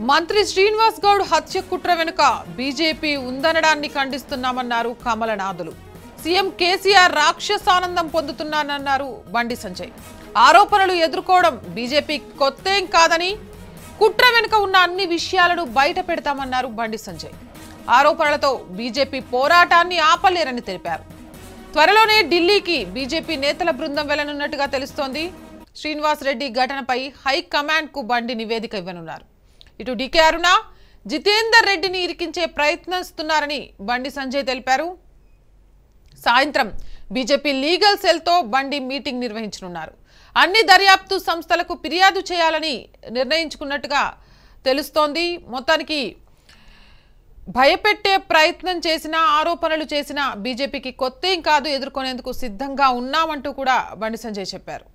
మంత్రి శ్రీనివాస్ గౌడ్ హత్య కుట్ర వెనుక బీజేపీ ఉందనడాన్ని ఖండిస్తున్నామన్నారు కమలనాథులు. సీఎం కేసీఆర్ రాక్షసానందం పొందుతున్నానన్నారు బండి సంజయ్. ఆరోపణలు ఎదుర్కోవడం బీజేపీ కొత్తేం కాదని కుట్ర వెనుక ఉన్న అన్ని విషయాలను బయట పెడతామన్నారు బండి సంజయ్. ఆరోపణలతో బీజేపీ పోరాటాన్ని ఆపలేరని తెలిపారు. త్వరలోనే ఢిల్లీకి బీజేపీ నేతల బృందం వెళ్ళనున్నట్టుగా తెలుస్తోంది. శ్రీనివాస్ రెడ్డి ఘటనపై హైకమాండ్కు బండి నివేదిక ఇవ్వనున్నారు. ఇటు డికే అరుణ జితేందర్ రెడ్డిని ఇరికించే ప్రయత్నిస్తున్నారని బండి సంజయ్ తెలిపారు. సాయంత్రం బీజేపీ లీగల్ సెల్తో బండి మీటింగ్ నిర్వహించనున్నారు. అన్ని దర్యాప్తు సంస్థలకు ఫిర్యాదు చేయాలని నిర్ణయించుకున్నట్టుగా తెలుస్తోంది. మొత్తానికి భయపెట్టే ప్రయత్నం చేసిన ఆరోపణలు చేసిన బీజేపీకి కొత్తేం కాదు ఎదుర్కొనేందుకు సిద్ధంగా ఉన్నామంటూ కూడా బండి సంజయ్ చెప్పారు.